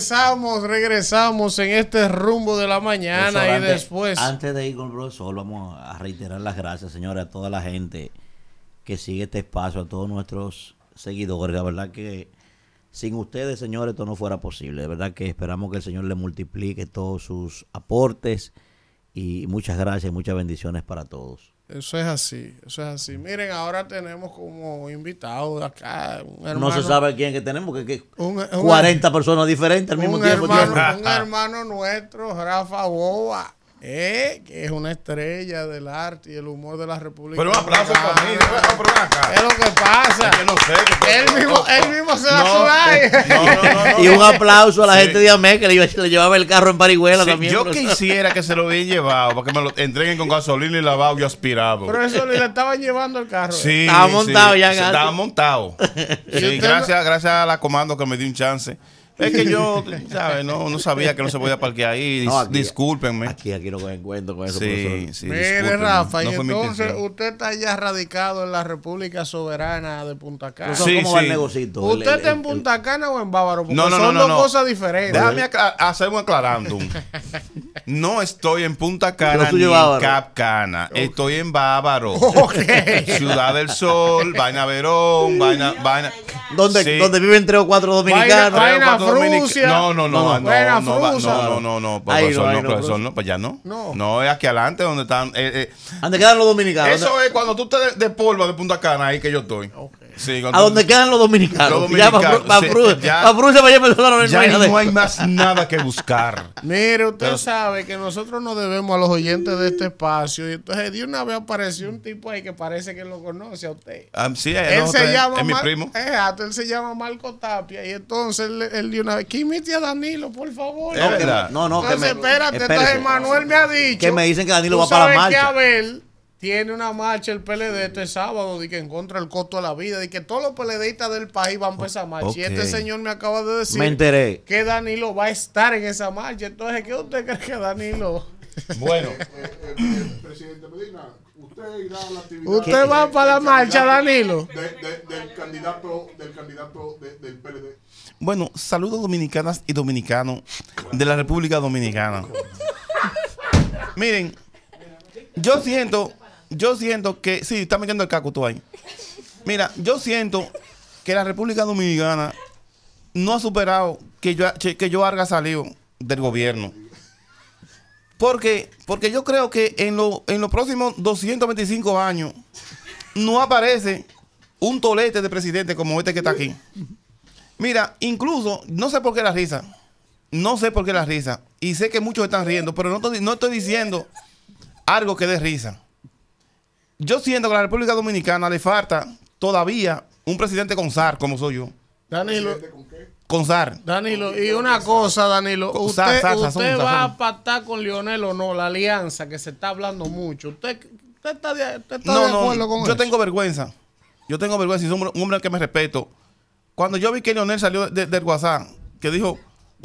regresamos, regresamos en este rumbo de la mañana y antes- después. Antes de ir con el profesor, vamos a reiterar las gracias, señores, a toda la gente que sigue este espacio, a todos nuestros seguidores. La verdad que sin ustedes, señores, esto no fuera posible. De verdad que esperamos que el Señor le multiplique todos sus aportes y muchas gracias y muchas bendiciones para todos. Eso es así, eso es así. Miren, ahora tenemos como invitado acá un hermano. no se sabe quién que tenemos, que, que Un- un- 40 personas diferentes al mismo un tiempo. hermano, un hermano nuestro, Rafa Boa, eh, que es una estrella del arte y el humor de la República. Pero un aplauso para mí. acá. ¿Qué es lo que pasa? Es que no sé. que- Él mismo, él mismo se la No, sube. no, no, no, no. Y un aplauso a la Sí. gente de AME que le, iba- le llevaba el carro en Parihuela Sí, también. yo profesor. quisiera que se lo hubiera llevado para que me lo entreguen con gasolina y lavado y aspirado. Pero eso le estaban llevando el carro. Sí, Estaba montado ya, sí, Gato. Estaba montado. ¿Y Sí, usted gracias, gracias a la comando que me dio un chance. Es que yo, ¿sabes? No, no sabía que no se podía parquear ahí. No, aquí- Discúlpenme. Aquí, aquí no cogen cuento con eso, Sí, profesor. sí. Mire. Rafa, No y entonces usted está ya radicado en la República Soberana de Punta Cana. Sí, ¿Cómo va el sí. negocito? ¿Usted El- el- está en el- Punta Cana o en Bávaro? Porque No, no, son no, no, dos no. cosas diferentes. Déjame acla- hacer un aclarándum. No estoy en Punta Cana ni en. Cap Cana. Estoy en Bávaro. Ok. Ciudad del Sol, Vaina Verón, Vaina... vaina donde, Sí. donde viven tres o cuatro dominicanos. Vaina- o cuatro Frucia. dominic- No, no, no, No, no, no, Frusa. no, no, no, profesor, no, ahí no, no, profesor, no, pues ya no. No. No, es aquí adelante donde están. eh, eh. ¿Dónde quedan los dominicanos? Eso es cuando tú te de, polvo de Punta Cana, ahí que yo estoy. Sí, cuando ¿A dónde quedan los dominicanos? Los Ya para dominicanos, ya- Ya no hay más nada que buscar. Mire, usted Pero- sabe que nosotros nos debemos a los oyentes de este espacio. Y entonces de una vez apareció un tipo ahí que parece que lo conoce a usted. Ah, sí, Él no, se llama es mi Mar- primo. Exacto, él se llama Marco Tapia. Y entonces él, él de una vez, que imite a Danilo, por favor. Verdad. No, no, que me, Entonces, espérate, espérese. entonces Manuel me ha dicho. Que me dicen que Danilo ¿tú va para la sabes que marcha. Abel tiene una marcha el PLD este sábado de que en contra del costo de la vida, de que todos los PLDistas del país van por esa marcha. Y este señor me acaba de decir Me enteré. que Danilo va a estar en esa marcha. Entonces, ¿qué usted cree que Danilo? Bueno, presidente Medina, usted irá a la actividad ¿Usted va para la marcha, Danilo? de- de- del candidato, del candidato de- del PLD. bueno, saludos dominicanas y dominicanos de la República Dominicana. Miren, yo siento, yo siento que, sí, está metiendo el caco tú ahí. Mira, yo siento que la República Dominicana no ha superado que yo, que yo haga salido del gobierno. Porque, porque yo creo que en, lo- en los próximos 225 años no aparece un tolete de presidente como este que está aquí. Mira, incluso, no sé por qué la risa. No sé por qué la risa. Y sé que muchos están riendo, pero no no estoy diciendo algo que dé risa. Yo siento que a la República Dominicana le falta todavía un presidente con SAR, como soy yo. Danilo, Con SAR. Danilo, y una cosa, Danilo, usted, sa- sa- usted sazón, va sazón. a pactar con Lionel o no, la alianza que se está hablando mucho. ¿Usted, usted está de, usted está No, de acuerdo no, con yo eso? tengo vergüenza. Yo tengo vergüenza y soy un hombre- que me respeto. Cuando yo vi que Leonel salió de- del WhatsApp, que dijo,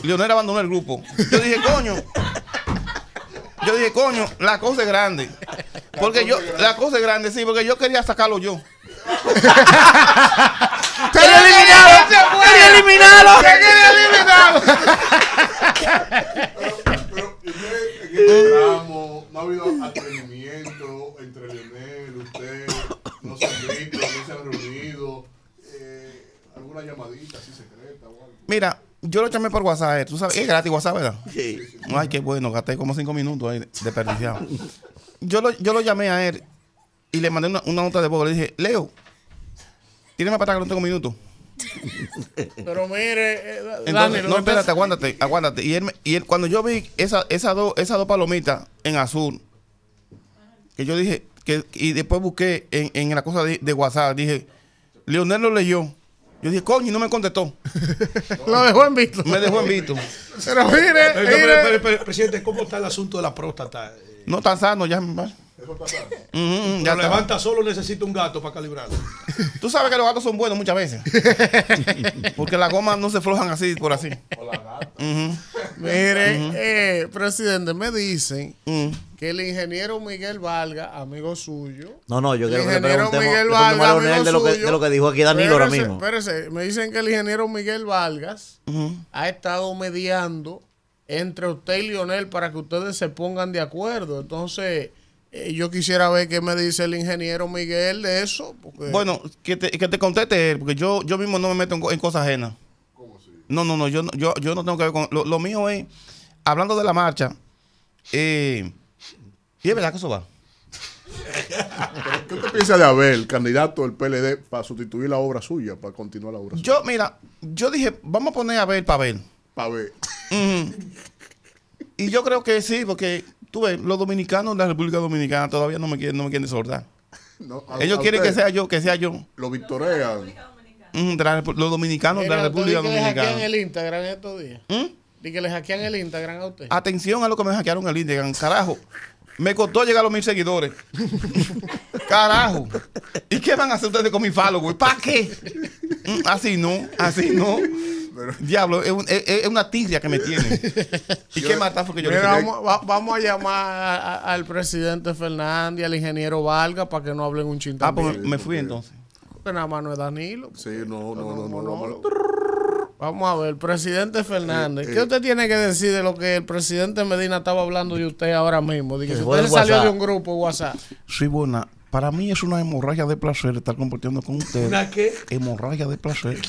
Leonel abandonó el grupo, yo dije, coño. Yo dije, coño, la cosa es grande. Porque yo, la cosa es grande, sí, porque yo quería sacarlo yo. ¡Quería eliminarlo! ¡Quería eliminarlo! Pero en este- en este tramo no ha habido atrevimiento entre Leonel, usted, no se han visto, no se han reunido, eh, alguna llamadita así secreta o algo. Mira, por WhatsApp, eh, tú sabes, es gratis WhatsApp, ¿verdad? Sí. Ay, qué bueno, gasté como cinco minutos ahí desperdiciado. Yo lo, yo lo llamé a él y le mandé una, una nota de voz. Le dije, Leo, tírame para atrás que no tengo minutos. Pero mire, eh, Entonces, Danilo, no, usted- espérate, aguántate, aguántate. Y él, me- y él cuando yo vi esa- esas dos esas dos palomitas en azul, que yo dije, que, y después busqué en, en la cosa de, de WhatsApp, dije, Leonel lo leyó. Yo dije, coño, y no me contestó. lo dejó en visto. Me dejó en visto. Pero mire, Pero, pero, mire. pero, pero, presidente, ¿cómo está el asunto de la próstata? Eh, No tan sano, ya. ujú, Eso está claro. ujú, ya Lo está. levanta solo, necesita un gato para calibrarlo. Tú sabes que los gatos son buenos muchas veces. Porque las gomas no se flojan así por así. Ujú. Mire, eh, presidente, me dicen Mm. que el ingeniero Miguel Valga, amigo suyo. No, no, yo quiero que le preguntemos, Miguel Valga, amigo de lo, que, suyo. de lo que dijo aquí Danilo ahora mismo. espérese, me dicen que el ingeniero Miguel Vargas ha estado mediando entre usted y Lionel para que ustedes se pongan de acuerdo. Entonces, eh, yo quisiera ver qué me dice el ingeniero Miguel de eso. Porque Bueno, que te, que te conteste él, porque yo, yo mismo no me meto en, en cosas ajenas. No, no, no, yo, no- yo, yo no tengo que ver con... Lo, lo mío es, hablando de la marcha, eh, y es verdad que eso va. ¿Qué usted piensa de Abel, candidato del PLD, para sustituir la obra suya, para continuar la obra suya? Yo, mira, yo dije, vamos a poner a ver para ver. Para ver. Y yo creo que sí, porque tú ves, los dominicanos de la República Dominicana todavía no me quieren, no me quieren desordar. No, a- Ellos a quieren que sea yo, que sea yo. Lo victorean. Mm, de la repu- los dominicanos de la República di que le hackean Dominicana. el Instagram estos días. ¿Mm? Di que le hackean el Instagram a usted. Atención a lo que me hackearon el Instagram. Carajo. Me costó llegar a los mil seguidores. Carajo. ¿Y qué van a hacer ustedes con mi follower? ¿Para qué? Mm, Así no, así no. Diablo, es, un- es- es una tigria que me tiene. ¿Y qué mata fue que yo le Mira, hice? vamos, va- vamos a llamar a- a- al presidente Fernández y al ingeniero Valga para que no hablen un chin Ah, pues me fui entonces. Porque nada más no es Danilo. Sí, no, no, no, no. vamos a ver, presidente Fernández, Eh, ¿qué eh. usted tiene que decir de lo que el presidente Medina estaba hablando de usted ahora mismo? De que Que usted salió de un grupo WhatsApp. Sí, buena. Para mí es una hemorragia de placer estar compartiendo con ustedes. ¿Una qué? Hemorragia de placer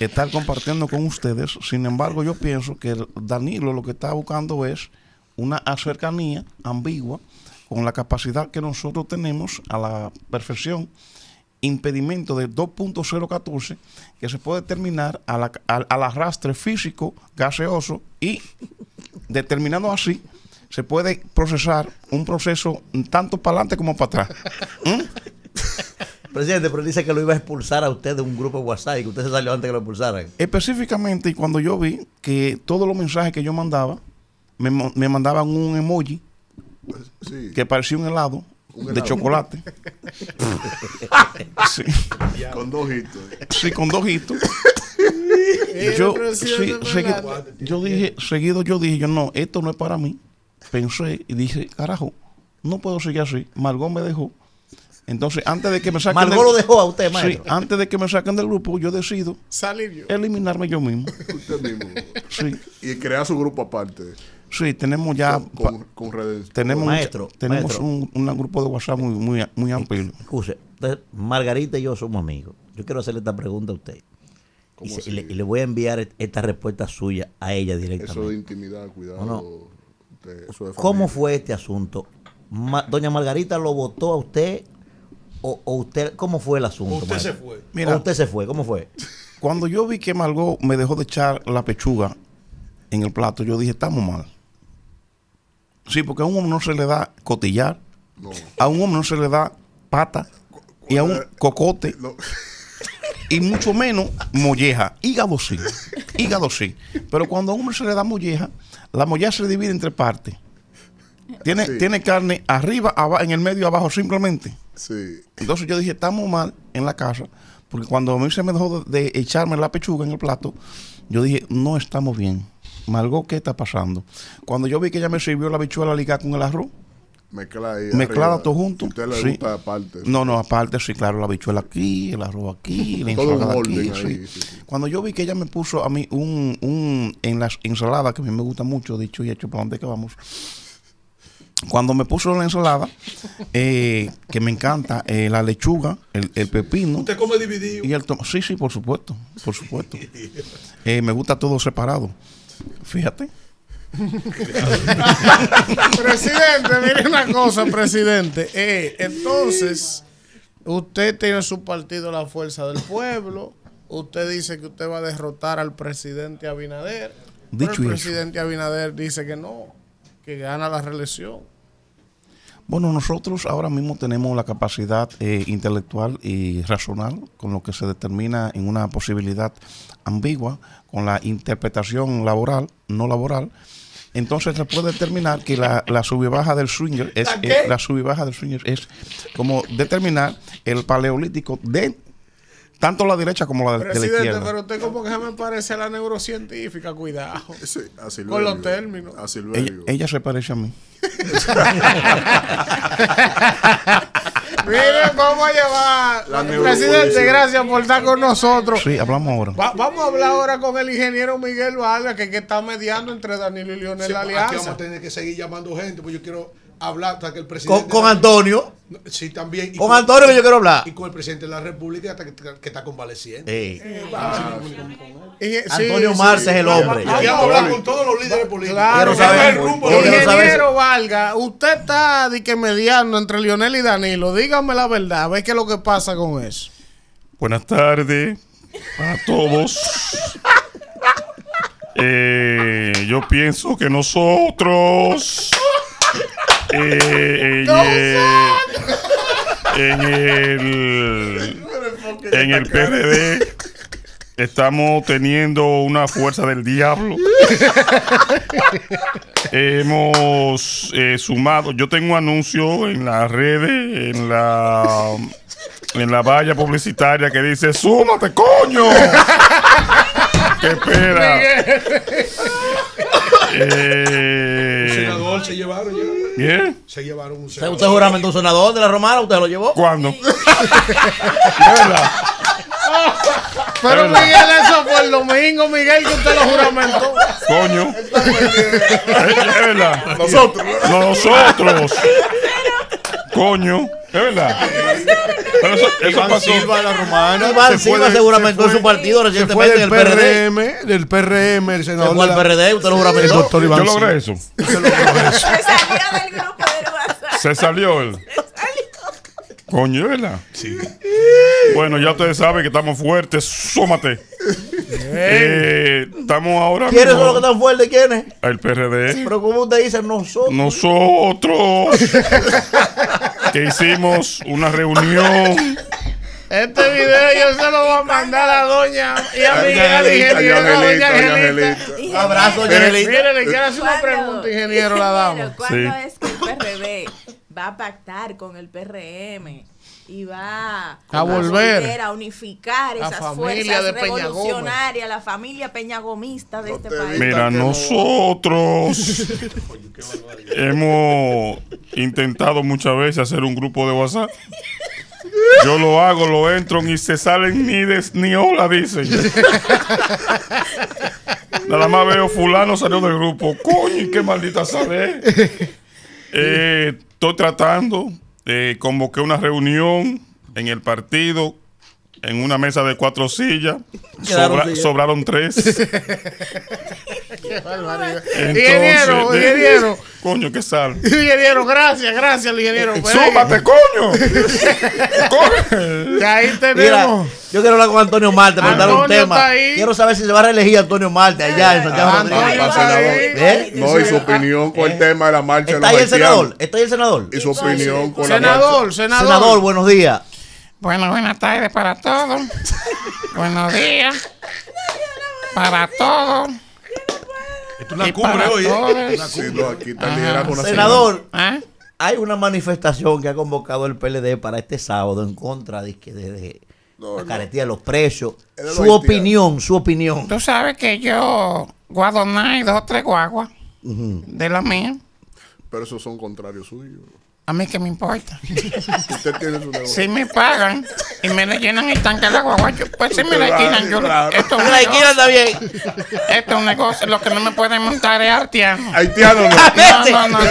estar compartiendo con ustedes. Sin embargo, yo pienso que Danilo lo que está buscando es una cercanía ambigua con la capacidad que nosotros tenemos a la perfección. Impedimento de 2.014 que se puede determinar a la- al, al arrastre físico gaseoso y determinando así se puede procesar un proceso tanto para adelante como para atrás. Presidente, pero dice que lo iba a expulsar a usted de un grupo de WhatsApp y que usted se salió antes que lo expulsaran. Específicamente, cuando yo vi que todos los mensajes que yo mandaba me, me mandaban un emoji Sí. que parecía un helado, de chocolate. sí, Con dos hitos. sí, con dos hitos. Yo, sí, yo dije, seguido yo dije, yo no, esto no es para mí. Pensé y dije, carajo, no puedo seguir así. Margot me dejó. Entonces, antes de que me saquen Margot del- lo dejó a usted, Sí, antes de que me saquen del grupo, yo decido Salir yo. eliminarme yo mismo. Usted mismo. Sí, Y crear su grupo aparte. Sí, tenemos ya... Con, con. Tenemos, Maestro, mucha- tenemos maestro. Un, un grupo de WhatsApp muy, muy, muy amplio. Escuse, usted- Margarita y yo somos amigos. Yo quiero hacerle esta pregunta a usted. Y, le, y le voy a enviar et- esta respuesta suya a ella Eso de directamente. intimidad, cuidado. No, no. Usted- eso de ¿Cómo fue este asunto? Ma- Doña Margarita lo votó a usted o, o usted, ¿cómo fue el asunto? Usted maestro? se fue. Mira. ¿O usted se fue, ¿cómo fue? Cuando yo vi que Margot me dejó de echar la pechuga en el plato, yo dije, estamos mal. Sí, porque a un hombre no se le da cotillar, No. a un hombre no se le da pata y a un cocote y mucho menos molleja. Hígado sí, hígado sí. Pero cuando a un hombre se le da molleja, la molleja se divide en tres partes. Tiene, Sí. tiene carne arriba, aba- en el medio y abajo simplemente. sí. Entonces yo dije, estamos mal en la casa, porque cuando a mí se me dejó de, de echarme la pechuga en el plato, yo dije, no estamos bien. Margot, ¿qué está pasando? Cuando yo vi que ella me sirvió la bichuela ligada con el arroz, Mezcla ahí. Mezclada arriba. todo junto. A usted le Sí. gusta aparte. no, no, aparte, sí, claro, la bichuela aquí, el arroz aquí, la Todo ensalada aquí. ahí, sí. sí, sí. Cuando yo vi que ella me puso a mí un, un en las ensaladas, que a mí me gusta mucho, dicho y hecho, ¿para dónde que vamos? Cuando me puso la ensalada, eh, que me encanta, eh, la lechuga, el, el pepino, Usted come dividido. y el tomate. Sí, sí, por supuesto, por supuesto. Eh, me gusta todo separado. Fíjate. Presidente, mire una cosa, presidente. Eh, entonces, usted tiene su partido La Fuerza del Pueblo. Usted dice que usted va a derrotar al presidente Abinader. Pero Dicho el y presidente Abinader dice que no, que gana la reelección. Bueno, nosotros ahora mismo tenemos la capacidad eh, intelectual y racional con lo que se determina en una posibilidad ambigua con la interpretación laboral, no laboral. Entonces se puede determinar que la, la sub y baja del swinger es ¿La eh, la sub y baja del swinger es como determinar el paleolítico de tanto la derecha como la de, de la Presidente, izquierda. pero usted como que se me parece a la neurocientífica, cuidado. Sí, a Silverio. Con los términos. A Ella, ella se parece a mí. Miren, vamos a llevar. La Presidente, gracias por estar con nosotros. Sí, hablamos ahora. Va- vamos a hablar ahora con el ingeniero Miguel Vargas, que, que está mediando entre Danilo y Leonel Sí, la aquí vamos alianza. a tener que seguir llamando gente, pues yo quiero hablar hasta que el Con, presidente. con Antonio. Sí, también. Con Antonio que yo quiero hablar. Y con el presidente de la República hasta que, que está convaleciente. Eh, sí, Antonio sí. Marce es el hombre. Vamos a hablar con todos los líderes políticos. Claro, Quiero saber- ingeniero Vargas, usted está di que mediando entre Leonel y Danilo. Dígame la verdad, a ver qué es lo que pasa con eso. Buenas tardes a todos. Eh, yo pienso que nosotros eh, en, eh, en el en el PRD estamos teniendo una fuerza del diablo. Hemos eh, sumado, yo tengo un anuncio en las redes, en la en la valla publicitaria que dice súmate coño. ¿Qué espera? Eh, senador se llevaron ya. ¿Bien? Se llevaron un ¿Usted, senador. usted juramentó un senador de la Romana? ¿Usted lo llevó? ¿Cuándo? ¿De verdad? Pero Miguel, eso fue el domingo, Miguel, que usted lo juramentó. Coño. ¿Es es verdad? Nosotros. Nosotros. Coño. ¿Es verdad? Pero eso, eso pasó. la romana. Iván Silva seguramente en su partido Se fue recientemente en del el PRD. Del PRM, el Se senador fue al la- PRD, usted lo el juramentó. doctor Iván Yo logré Silva. eso. Se eso. Se salió del grupo del WhatsApp. Se salió él. Coño, ¿es verdad? Sí. Bueno, ya ustedes saben que estamos fuertes. Súmate. Eh, estamos ahora ¿Quiénes son los que están fuertes? ¿Quiénes? El PRD. Pero como usted dice, nosotros. Nosotros que hicimos una reunión. Este video yo se lo voy a mandar a doña y a Miguel, ingeniero, doña Angelita, abrazo, doña Angelita. Mire, le quiero hacer una pregunta, ingeniero, la dama. ¿Cuándo Sí. es que el PRD va a pactar con el PRM y va A volver. a unificar La esas familia fuerzas de Peña Gómez. revolucionarias, la familia peñagomista de este te país? Mira, nosotros hemos intentado muchas veces hacer un grupo de WhatsApp. Yo lo hago, lo entro y se salen ni de, ni hola, dicen. Nada más veo fulano salió del grupo. Coño, qué maldita sale. Eh, estoy tratando. Eh, convoqué una reunión en el partido en una mesa de cuatro sillas. Sobra- sobraron tres. Ingeniero, ingeniero. Coño, qué sal. Ingeniero, gracias, gracias, al ingeniero. Pues, ¡Súmate, coño! Coño. Que ahí Mira, tenemos. yo quiero hablar con Antonio Marte para dar un tema. Quiero saber si se va a reelegir Antonio Marte allá en Santiago Antonio Rodríguez. ¿Eh? No, y su opinión con el tema de la marcha de ¿Está los ahí el senador? ¿Está ahí el senador? Y su opinión con la Senador, marcha. senador. Senador, buenos días. Bueno, buenas tardes para todos. Buenos días. Para todos. Esto es una Y cumbre hoy, ¿eh? todos. Una Sí, cumbre. no, aquí está liderando una Senador, ¿Ah? hay una manifestación que ha convocado el PLD para este sábado en contra de, que de, la carretilla de los precios. Los Su opinión, su opinión. Tú sabes que yo guadonay dos o tres guaguas de la mía. Pero esos son contrarios suyos. A mí que me importa. Usted tiene su negocio. Si me pagan y me le llenan el tanque de la guagua, yo- pues si me la alquilan, yo claro. esto es un negocio. está bien. Esto es un negocio. Lo que no me pueden montar es arteano. Haitiano no. Vete. no, no, no,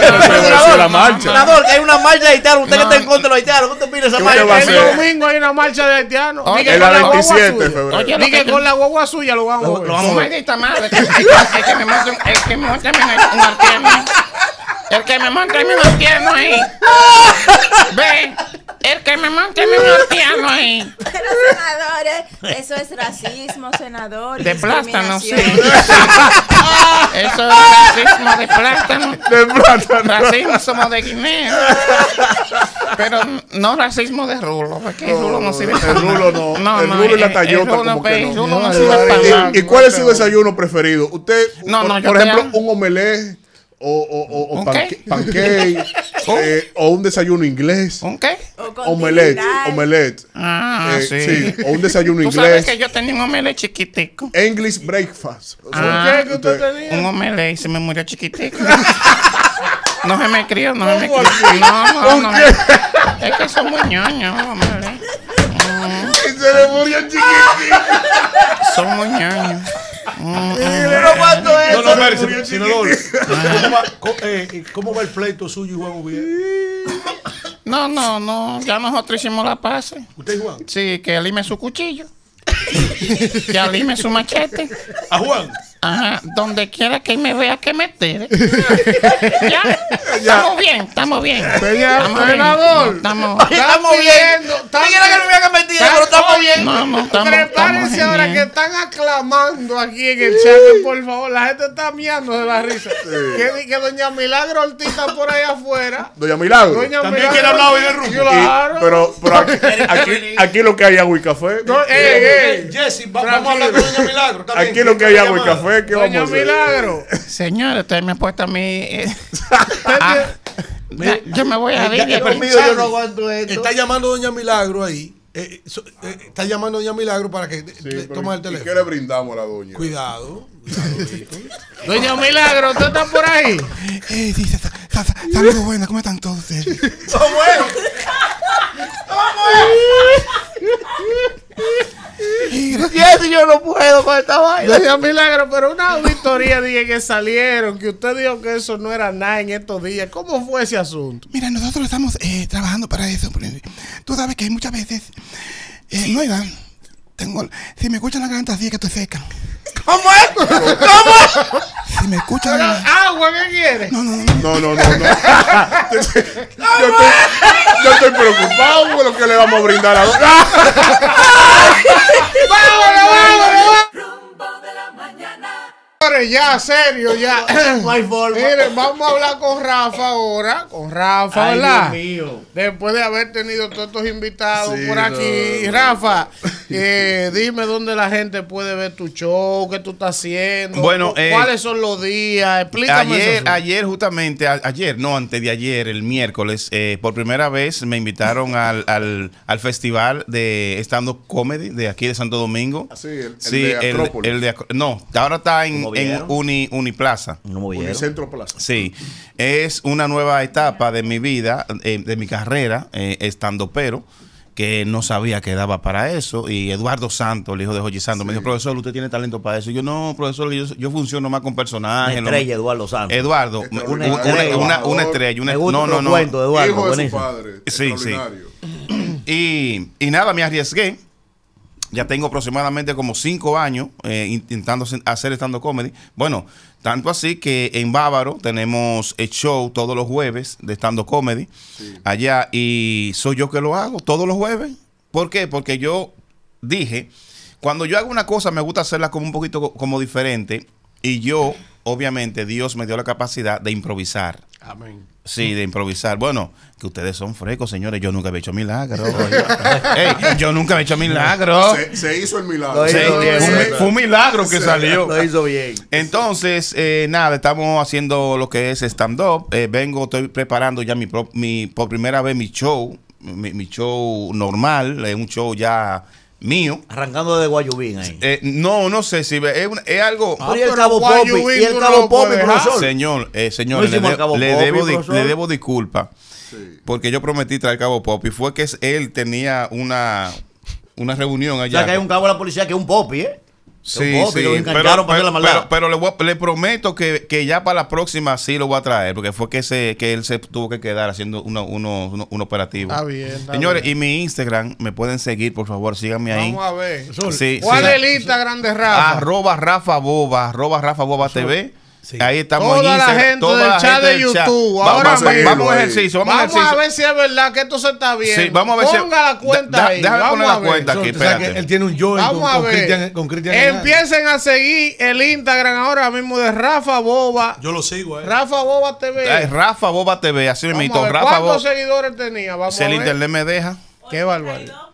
no, la no, marcha. Senador, que hay una marcha de haitianos. Usted que No. está en contra de los haitianos. ¿Qué usted opina de esa ¿Qué marcha? a El domingo hay una marcha de haitianos. Con la guagua 27 de suya. febrero. Que con la guagua suya lo vamos a ver. lo vamos a ver. maldita madre. que- El que, me monte un, el El que me monte un arteano ahí. Ve. El que me monte un arteano ahí. Pero senadores, eso es racismo, senador. De plátano, sí. Eso es racismo de plátano. De plátano. Racismo somos de Guinea. Pero no racismo de rulo, porque el rulo no sirve el para rulo nada. no. El rulo y la el- tallota el rulo, como que no. El rulo no No, sirve para Y- nada. ¿Y cuál es su desayuno preferido? Usted, No, por, no, yo por te ejemplo, un omelette o, o, o, o ¿Un panque- qué? pancake eh, o un desayuno inglés. ¿Un qué? O Omelette, omelette. Ah, Eh, sí. sí, o un desayuno Tú sabes inglés. que yo tenía un omelette chiquitico. English breakfast. O sea, Ah, ¿Qué que usted usted- tenía? Un omelette y se me murió chiquitico. No se me crió, no se me ¿Cómo crió. así? No, no, ¿Con no. qué? Es que son muy ñoños, omelette. Y se le murió chiquitito. Son muy ñoños. Pero cuánto es No, no, senador. ¿Cómo va, co- eh, ¿Cómo va el pleito suyo y Juan Ubier? No, no, no. Ya nosotros hicimos la paz. ¿Usted y Juan? Sí, que alime su cuchillo. que alime su machete. ¿A Juan? Ajá, donde quiera que me vea que me tire. ya, estamos bien, estamos bien. Señor Estamos bien. senador. Estamos, Estamos viendo. estamos- pero estamos bien. no, no, estamos, Prepárense estamos ahora bien. que están aclamando aquí en el chat, por favor. La gente está miando de la risa. Que, que doña Milagro Ortiz está por ahí afuera. Doña Milagro. Doña También Milagro quiere hablar hoy de rumbo. Claro. Pero pero aquí, aquí, aquí lo que hay agua y café. No. Jesse, va- vamos a hablar con Doña Milagro. también, Aquí lo que hay agua y llamada. Café. ¿Qué Doña vamos a hacer? Milagro. Señores, ustedes me han puesto a mí. eh, yo me voy a ir. yo no aguanto esto. Está llamando Doña Milagro ahí. eh, so- eh, está llamando Doña Milagro para que Sí, le- tome el ¿y qué teléfono. le brindamos a la doña? Cuidado. Doña Milagro, ¿usted está por ahí? Eh, sí, sa- sa- sa- saludos buenas, ¿cómo están todos ustedes? Yes, yo no puedo con esta vaina. Doña Milagro, pero una auditoría dije que salieron, que usted dijo que eso no era nada en estos días. ¿Cómo fue ese asunto? Mira, nosotros estamos eh, trabajando para eso. eh, Tú sabes que muchas veces. Eh, no, Iván. Tengo, si me escuchan la garganta así es que estoy seca. ¿Cómo es? ¿Cómo? Si me escuchan la ¿Agua qué quiere? No, no, no. No, no, no, no. yo, estoy, yo estoy preocupado por lo que le vamos a brindar a la. ¡Vámonos, vámonos! Señores, ya, serio, ya. No hay forma. Miren, vamos a hablar con Rafa ahora. Con Rafa, Ay, ¿verdad? Dios mío. Después de haber tenido todos estos invitados Sí, por aquí. no, no. Rafa, eh, dime dónde la gente puede ver tu show, qué tú estás haciendo. Bueno, eh, ¿cuáles son los días? Explícame Ayer, eso. ayer justamente, a- ayer, no, antes de ayer, el miércoles, eh, por primera vez me invitaron al, al, al festival de stand-up comedy de aquí de Santo Domingo. Ah, sí, el- el Sí, de el, Acrópolis. el de Acro- No, ahora está en, ¿Cómo en? Uni, Uniplaza. Unicentro Plaza. Sí, es una nueva etapa de mi vida, eh, de mi carrera, eh, estando pero que no sabía que daba para eso. Y Eduardo Santos, el hijo de Joji Santos, me dijo, profesor, usted tiene talento para eso. Y yo, no, profesor, yo, yo funciono más con Una personajes. lo- estrella, Eduardo Santos. Eduardo, Una una, estrella. una- una estrella. Una, Me gusta no, no, no. cuentos, Eduardo. Hijo de su padre. Sí, sí. extraordinario. Y, y nada, me arriesgué. Ya tengo aproximadamente como cinco años eh, intentando hacer- hacer stand comedy. Bueno, tanto así que en Bávaro tenemos el show todos los jueves de stand comedy allá y soy yo que lo hago todos los jueves. ¿Por qué? Porque yo dije, cuando yo hago una cosa me gusta hacerla como un poquito co- como diferente y yo, obviamente, Dios me dio la capacidad de improvisar. Amén. Sí, de improvisar. Bueno, que ustedes son frescos, señores. Yo nunca había hecho milagro. Ey, yo nunca había hecho milagro. Se, se hizo el milagro. Bien, fue, eh. fue un milagro que salió. Lo hizo bien. Entonces, eh, nada, estamos haciendo lo que es stand-up. Eh, vengo, estoy preparando ya mi, pro- mi por primera vez mi show, mi, mi show normal, es un show ya mío. Arrancando de Guayubín ahí. Eh, no, no sé si ve- es, un- es algo. Ah, y el pero Cabo Popi, y el Cabo Popi, profesor. Señor, eh, señor, No le, hicimos de- el Cabo le Popi, debo di- le debo disculpa. Sí. Porque yo prometí traer Cabo Pop y fue que es- él tenía una, una reunión O allá. sea que hay un cabo de la policía que es un popi, ¿eh? Sí, sí, pero, engancharon para hacer la pero, maldad. pero- pero le, voy a- le prometo que, que ya para la próxima sí lo voy a traer, porque fue que, se, que él se tuvo que quedar haciendo uno, uno- uno- un operativo. Está bien, está Señores, bien. y mi Instagram, me pueden seguir, por favor, síganme ahí. Vamos a ver. Sí, ¿Cuál sí. es el Instagram de Rafa? Arroba Rafa Boba, arroba Rafa Boba TV. Sí. Ahí estamos Toda en la gente toda del la chat gente de del chat. YouTube, Va- ahora vamos, a- vamos a ejercicio, vamos, a Vamos ejercicio. a ver si es verdad que esto se está viendo. Sí, vamos a ver si- Ponga la cuenta Da- ahí. déjame vamos poner a la ver. cuenta. Aquí, espérate. que él tiene un joint Vamos con, a con ver. Cristian con Cristian Hernández. Empiecen a seguir el Instagram ahora mismo de Rafa Boba. Yo lo sigo, eh. Rafa Boba TV. Ay, Rafa Boba TV, así me ver, Rafa ¿Cuántos Boba. seguidores tenía? Vamos Si a el internet me deja. Qué barbaridad.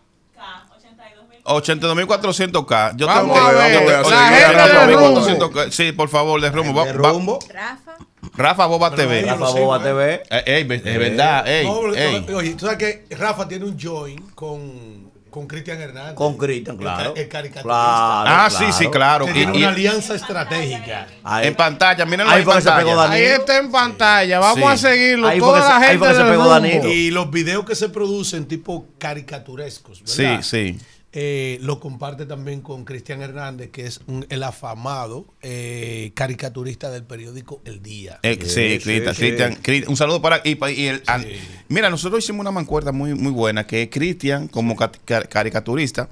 82.400K. Yo Vamos tengo a que- ver, yo tengo- la sí, gente Rafa de Boba Rumbo. 400K. Sí, por favor, de rumbo. De va- rumbo. Rafa. Rafa Boba TV. Rafa sí, Boba ¿eh? TV. Eh, ey, es verdad, ey, No, pero- ey. Oye, tú sabes que Rafa tiene un join con, con Cristian Hernández. Con Cristian, claro. El, caricaturista. Claro, Ah, sí, sí, claro. Tiene y- una alianza estratégica. Ahí, en pantalla, mírenlo Ahí ahí. Ahí está en pantalla. Vamos Sí. a seguirlo. Ahí Toda se- la ahí gente que se pegó. Y los videos que se producen tipo caricaturescos, Sí, ¿verdad? sí. Eh, lo comparte también con Cristian Hernández, que es un- el afamado eh, caricaturista del periódico El Día. Eh, sí, Sí, Cristian, sí, Cristian, sí. Cristian, un saludo para y, y el, al- mira, nosotros hicimos una mancuerda muy muy buena que es Cristian como ca- ca- caricaturista,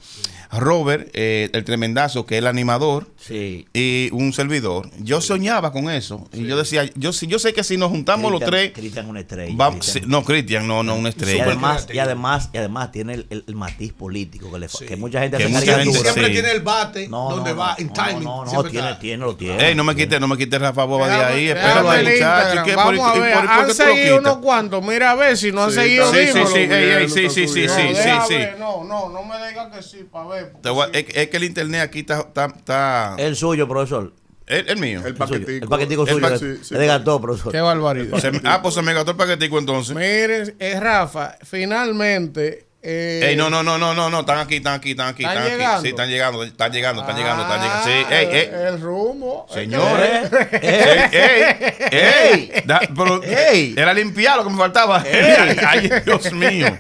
Robert eh, el tremendazo que es el animador Sí. y un servidor. Yo soñaba con eso y yo decía, yo sí- yo sé que si nos juntamos los Cristian- tres Cristian es una estrella. vamos, sí, no Cristian, no, no una y estrella. además, y además, y además tiene el, el- el matiz político que, le, Sí. que mucha gente Que hace mucha gente siempre sí. tiene el bate No, donde no, va no, en no, timing. No, no, tiene, está. tiene, lo tiene. Ey, no me quite, no me quite Rafa Boba de ahí, déjame espéralo ahí, el muchacho. Instagram. ¿Qué? Vamos ¿Por- a y ver, y han seguido unos cuantos. Mira a ver si no han Sí, seguido. sí, sí, sí, sí, sí, sí, sí, sí, sí. No, no, no me digas que sí, para ver. Te voy a- es, es que el internet aquí está, está, está- El suyo, profesor. el, el mío. El El, paquetico. el paquetico El suyo. de- sí, sí. Gató, profesor. Qué barbaridad. Se ah, pues se me gastó el paquetico entonces. Miren, eh, Rafa, finalmente. Eh, Ey, no, no, no, no, no, no, están aquí, están aquí, están aquí, ¿Están están aquí. llegando? Sí, están llegando, están llegando, están llegando, están llegando. ah, Sí, ey, ey. El rumbo. Señores, ey, ey, ey, da- pero Ey. era limpiar lo que me faltaba. Ay, Dios mío.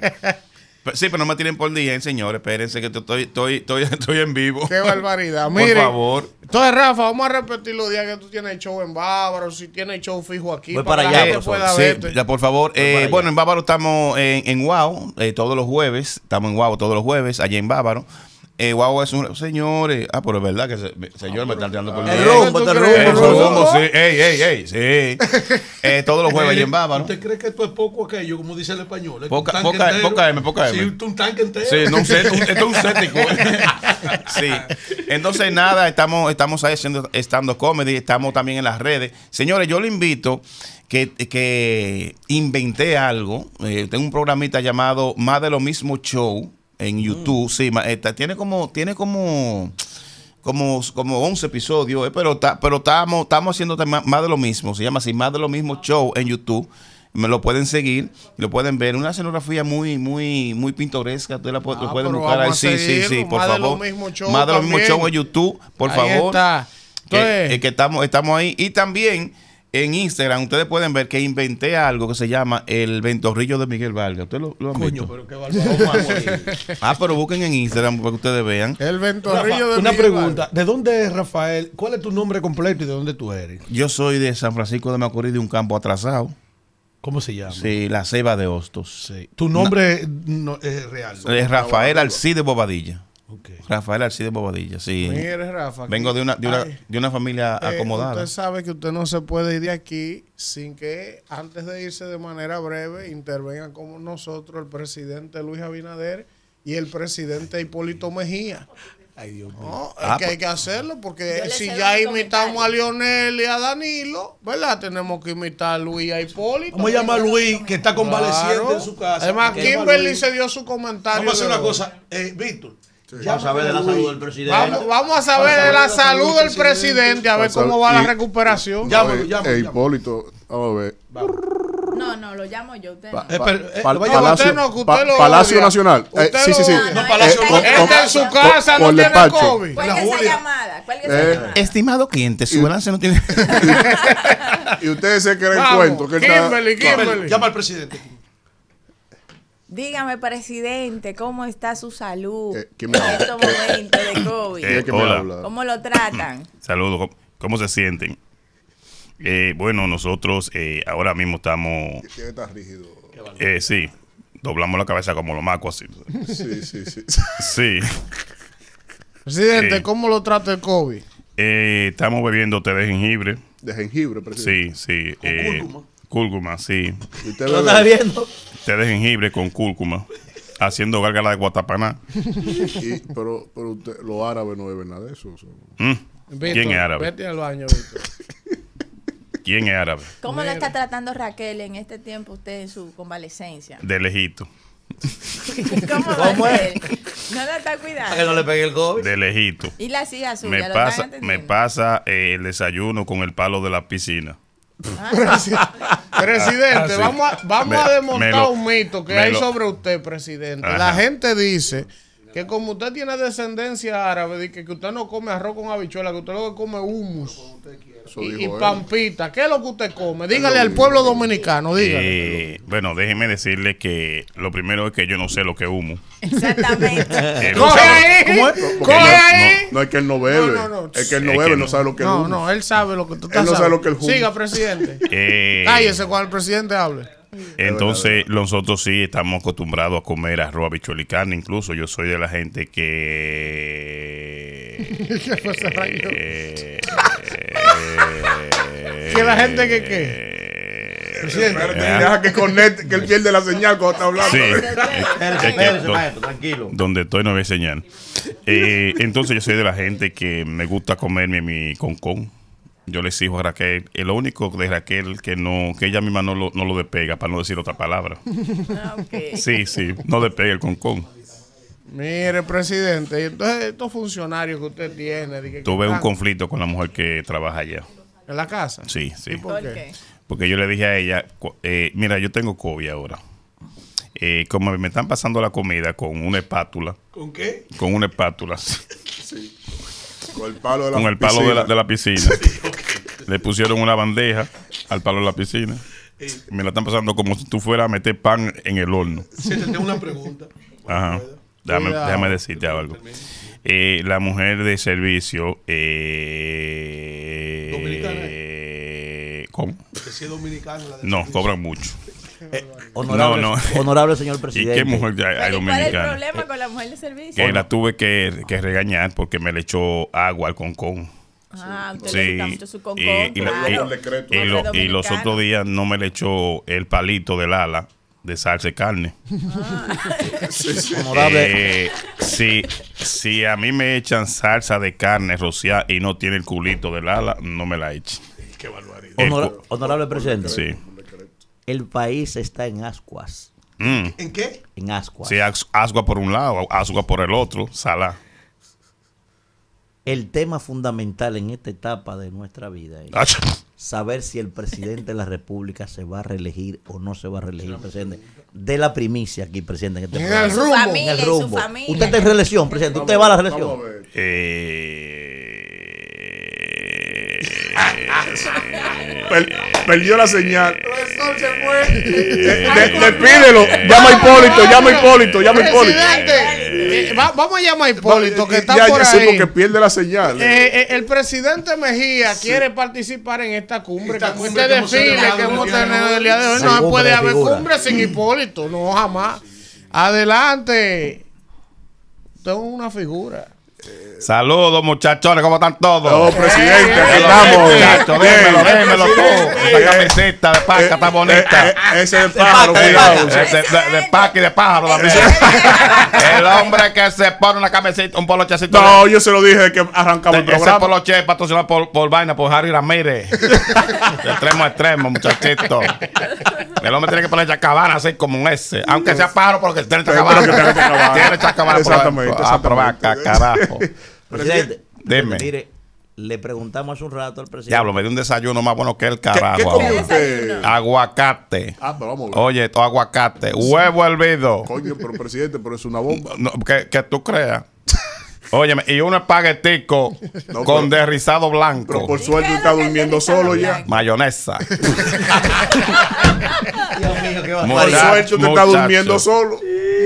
Sí, pero no me tiren por día, señores. Espérense que estoy, estoy, estoy, estoy en vivo. Qué barbaridad. Por Miren, favor. Entonces, Rafa, vamos a repetir los días que tú tienes show en Bávaro, si tienes show fijo aquí. Voy para allá, Sí, verte. ya, por favor. Eh, bueno, en Bávaro estamos en, en Wow eh, todos los jueves. Estamos en Wow todos los jueves, allá en Bávaro. Eh, es un. Señores. Ah, pero es verdad que se, me- señor me está tirando por El día. rumbo, ¿Tú el? El El rumbo. rumbo, sí. Ey, ey, ey. Sí. Eh, todos los jueves allá en Bávaro. ¿Usted cree que esto es poco aquello, como dice el español? Es Poca- un poca- entero. poca M, poca M. Sí, un tanque entero. Sí, no, un set- un- esto es un cético. sí. Entonces, nada, estamos, estamos ahí haciendo estando comedy, estamos también en las redes. Señores, yo le invito que, que inventé algo. Eh, tengo un programita llamado Más de lo mismo show en YouTube. Sí, está- tiene como, tiene como como, como 11 episodios, eh, pero ta- pero estamos estamos haciendo más de lo mismo. Se llama así, más de lo mismo show en YouTube. Me lo pueden seguir, lo pueden ver. Una escenografía muy, muy, muy pintoresca. Ustedes la pu- Ah, lo pueden buscar ahí. Sí, sí, sí, por Más de lo favor. mismo show más de lo mismo show en YouTube, por Ahí favor. está. Que, Entonces- eh, que estamos, estamos ahí. Y también en Instagram, ustedes pueden ver que inventé algo que se llama el ventorrillo de Miguel Vargas. ¿Ustedes lo, lo han Coño, visto? pero qué bárbaro. Ah, pero busquen en Instagram para que ustedes vean. El Rafa, ventorrillo de una Miguel pregunta. ¿De dónde es Rafael? ¿Cuál es tu nombre completo y de dónde tú eres? Yo soy de San Francisco de Macorís, de un campo atrasado. ¿Cómo se llama? Sí, la ceiba de Hostos. Sí. Tu nombre no, es real. ¿no? Es Rafael Alcide Bobadilla. Ok. Rafael Alcide Bobadilla, sí. Mire, Rafa. Vengo de una, de una, Ay, de una familia eh, acomodada. Usted sabe que usted no se puede ir de aquí sin que, antes de irse de manera breve, intervengan como nosotros el presidente Luis Abinader y el presidente Hipólito Mejía. Ay, Dios mío. No, es Ah, que pues- hay que hacerlo porque si ya mi imitamos a Lionel y a Danilo, ¿verdad? Tenemos que imitar a Luis y a Hipólito. Vamos a llamar a Luis, que está convaleciente Claro. en su casa. Además, Kimberly se dio su comentario. Vamos a hacer una hoy. cosa. Eh, Víctor. Vamos a ver de la salud del presidente. Vamos, vamos a saber de la salud del presidente, a ver Pasar- cómo va la recuperación. Oye, llámalo, eh. Hipólito, vamos a ver. No, no, lo llamo yo, usted no. Eh, pero, eh, pa- No, usted Pa- Palacio. Nacional. Eh, Usted sí, lo sí, sí. No, Palacio no. en su casa no tiene. COVID. Llamada, cuelgue esa Eh, llamada. Estimado cliente, su balance no tiene. Y ustedes se creen cuento que Kimberly, Kimberly. Llama al presidente. Dígame, presidente, ¿cómo está su salud Eh, ¿quién en estos momentos de COVID? ¿Quién es que me hola. habla? ¿Cómo lo tratan? Saludos, ¿cómo- ¿cómo se sienten? Eh, bueno, nosotros eh, ahora mismo estamos, estar rígido. eh, sí, doblamos la cabeza como los macos así. Sí, sí, sí. Sí, Presidente. ¿cómo lo trata el COVID? Eh, estamos bebiendo té de jengibre. De jengibre, presidente. Sí, sí. eh, cúrcuma. cúrcuma, sí. Y usted ¿Lo estás viendo? Té de jengibre con cúrcuma. Haciendo gárgara de guatapaná. y- pero, pero usted, los árabes no beben nada de eso. Mm. Víctor, ¿Quién es árabe? Vete al baño, Víctor. ¿Quién es árabe? ¿Cómo lo está tratando Raquel en este tiempo usted en su convalecencia? De lejito. ¿Cómo, va ¿Cómo a es? ser? No lo está Para que cuidando. no le pegue el COVID. De lejito. Y la hija suya, Me ¿lo pasa, me atendiendo? pasa eh, el desayuno con el palo de la piscina. Presi- Presidente, Ah, vamos a, vamos Me- a me desmontar lo- un mito que hay lo- sobre usted, presidente. Ajá. La gente dice que como usted tiene descendencia árabe, de que, que usted no come arroz con habichuela, que usted lo que come hummus Eso y, dijo pampita. ¿Qué es lo que usted come? Dígale al pueblo dominicano, dígale. Eh, bueno, déjeme decirle que lo primero es que yo no sé lo que humo. Exactamente. Eh, ¡Coge ahí! ¡Coge no- ahí! No es que él no bebe. No, no, no. Es que él no Es bebe, no no. sabe lo que es No, humo. no, él sabe lo que tú estás Él no sabe sabe. lo que es hummus. Siga, presidente. eh, Cállese cuando el presidente hable. Entonces, nosotros sí estamos acostumbrados a comer arroz, habichuela y carne. Incluso yo soy de la gente que. ¿Qué fue ese rayo? eh, ¿Que la gente que qué? eh, Deja que conecte, que él pierde la señal cuando está hablando. Sí. Espérese, Es que tranquilo. donde estoy no ve señal. Eh, entonces yo soy de la gente que me gusta comerme mi concón. Yo le exijo a Raquel, es lo único de Raquel que no, que ella misma no lo, no lo despega, para no decir otra palabra. Ah. Sí, sí, no despega el concón. Mire, presidente, y entonces estos funcionarios que usted tiene, que- Tuve un conflicto con la mujer que trabaja allá. en la casa. Sí, sí. ¿Y por ¿Por qué? Porque yo le dije a ella, eh, mira, yo tengo COVID ahora. Eh, como me están pasando la comida con una espátula, ¿Con qué? con una espátula, Con el palo de la con el palo de la, piscina. de la piscina. Le pusieron una bandeja al palo de la piscina. Me la están pasando como si tú fueras a meter pan en el horno. Siéntate una pregunta. Ajá. Déjame, Cuidado. déjame decirte algo. Eh, la mujer de servicio. Eh, Dominicana. ¿Cómo? Si es la de No, servicio. cobran mucho. Honorable, No, no. honorable señor ¿Y presidente. qué mujer hay, hay ¿Y cuál es el dominicana? problema con la mujer de servicio? Que la tuve que, que regañar porque me le echó agua al concón. Ah, usted Sí. le gusta mucho su concón, y, y claro. y- y lo- y los otros días no me le echó el palito del ala de salsa y carne. Honorable, Eh, si, si a mí me echan salsa de carne rociada y no tiene el culito del ala, no me la echen. Qué barbaridad. honorable presidente. Sí. El país está en ascuas. Mm. ¿En qué? En ascuas. Sí, as- asgua por un lado, asgua por el otro, salá. El tema fundamental en esta etapa de nuestra vida es Ach. saber si el presidente de la República se va a reelegir o no se va a reelegir, presidente. De la primicia aquí, presidente. En, este el Su rumbo. En el rumbo. familia. Usted está en reelección, presidente. Usted va a la Vamos reelección. a ver. Eh, Per- perdió la señal. De- de- Despídelo. Llama a Hipólito, llama a Hipólito, llama a Hipólito. Eh, va- vamos a llamar a Hipólito, que está Ya, por ya sí, ahí. porque pierde la señal. Eh, eh, el presidente Mejía quiere participar en esta cumbre. Esta que cumbre usted que hemos desfile que tenido hoy. el día de hoy. No puede de haber cumbre sin Hipólito. No, jamás. Adelante. Tengo una figura. Saludos, muchachones, ¿cómo están todos? No, presidente, aquí Dímelo, estamos. muchacho, Bien. dímelo, dímelo tú. Eh, Esa camiseta de paca está bonita. Eh, eh, ese es pájaro, de cuidado. De, de, de paca y de pájaro también. El hombre que se pone una camiseta, un polochecito. No, yo se lo dije que arrancaba el de, ese programa. poloche es patrocinado por, por vaina, por Harry Ramírez. De extremo a extremo, muchachito. El hombre tiene que poner chacabana así como ese. Aunque sea pájaro, porque tiene chacabana. que tiene chacabana. Exactamente, Ah, pero va carajo. Presidente, Dime. mire, le preguntamos hace un rato al presidente. Diablo, me dio un desayuno más bueno que el ¿Qué, carajo. qué usted? Aguacate. Ah, pero vamos a ver. Oye, tu aguacate. Huevo hervido. Coño, pero presidente, pero es una bomba. No, que, que tú creas. Óyeme, y un espaguetico No, con pero- derrizado blanco. Pero por ¿Y suerte qué está durmiendo solo ya. Mayonesa. Dios mío, qué Por suerte usted está durmiendo solo.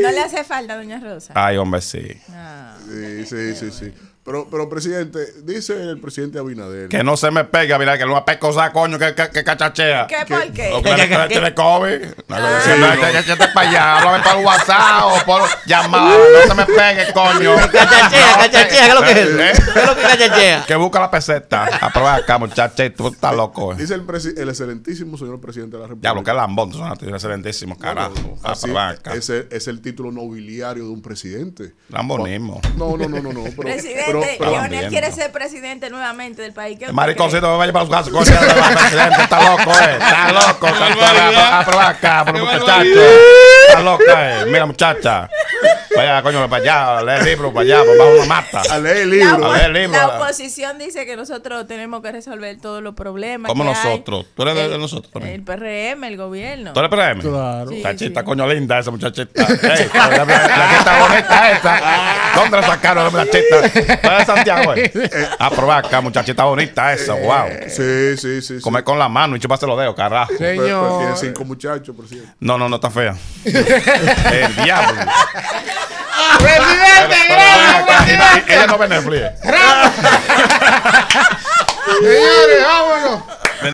No le hace falta, doña Rosa. Ay, hombre, sí. Ah. Sí, sí, sí, sí. Pero, pero presidente, dice el presidente Abinader. Que no se me pega, mira, que no me pescosa, coño, que, que, que cachachea. ¿Qué por qué? O que que le tiene COVID. No, no, Sí, no, no. que- que- que te para allá, háblame por WhatsApp o por llamada. No se me pegue, coño. Cachachea, cachachea, ¿qué es lo que es eso? ¿Eh? ¿Qué es lo que es cachachea? Que busca la peseta. Aprovecha acá, muchachito. Tú estás loco. eh. Dice el, el excelentísimo señor presidente de la República. Diablo, que lambón. Tú son excelentísimo, carajo. Así, Aprovecha acá. ese es el título nobiliario de un presidente. Lambonismo. No, no, no, no, no. Pero, Presidente, pero- pero- quiere ser presidente nuevamente del país. ¿Qué El usted mariconcito me va a llevar a su casa. Coño, el presidente está loco, eh. Está loco. Está loco. Está loca, eh. Mira, muchacha. Vaya, coño, para allá, a leer libro, para allá, para bajo una mata. A leer el La, libro. A leer el libro. la oposición dice que nosotros tenemos que resolver todos los problemas. ¿Cómo que hay. nosotros? ¿Tú eres de- El- de nosotros también? El PRM, el gobierno. ¿Tú eres PRM? Claro. Sí, Muchachita, sí. coño linda esa muchachita. Ey, la, bonita esa. ¿Dónde la sacaron la muchachita? ¿Tú eres de Santiago? eh? Ah, pero ve acá, muchachita bonita esa, wow. Sí, sí, sí. sí. Comer con la mano y chuparse los dedos, carajo. Pero- pero Señor. tiene cinco muchachos, presidente. No, no, no está fea. El diablo. Presidente, y- y- Ella no ve Netflix. Señores, vámonos.